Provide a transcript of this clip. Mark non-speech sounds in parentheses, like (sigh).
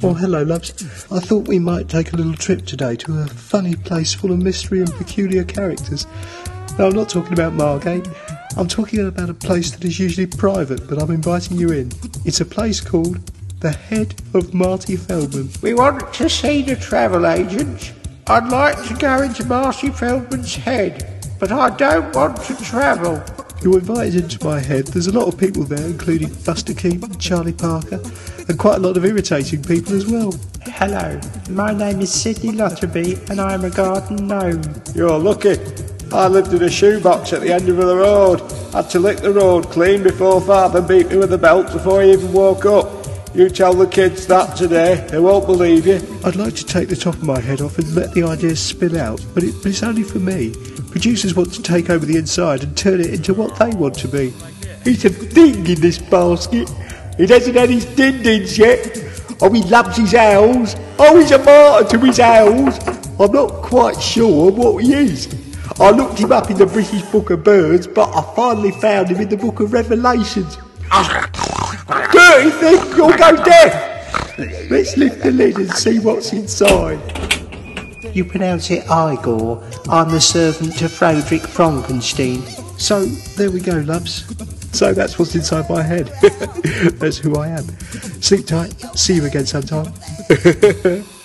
Oh, hello, loves. I thought we might take a little trip today to a funny place full of mystery and peculiar characters. Now, I'm not talking about Margate. I'm talking about a place that is usually private, but I'm inviting you in. It's a place called the Head of Marty Feldman. We want to see the travel agent. I'd like to go into Marty Feldman's head, but I don't want to travel. You're invited into my head. There's a lot of people there, including Buster Keaton, Charlie Parker, and quite a lot of irritating people as well. Hello, my name is Sidney Lotterby and I'm a garden gnome. You're lucky. I lived in a shoebox at the end of the road. Had to lick the road clean before father beat me with a belt before he even woke up. You tell the kids that today, they won't believe you. I'd like to take the top of my head off and let the ideas spill out, but, it, but it's only for me. Producers want to take over the inside and turn it into what they want to be. He's a thing in this basket. He hasn't had his din-dins yet. Oh, he loves his owls. Oh, he's a martyr to his owls. I'm not quite sure what he is. I looked him up in the British Book of Birds, but I finally found him in the Book of Revelations. (laughs) Dirty thing, you'll go deaf. Let's lift the lid and see what's inside. You pronounce it Igor. I'm the servant to Frederick Frankenstein. So, there we go, loves. So that's what's inside my head. (laughs) that's who I am. Sleep tight. See you again sometime. (laughs)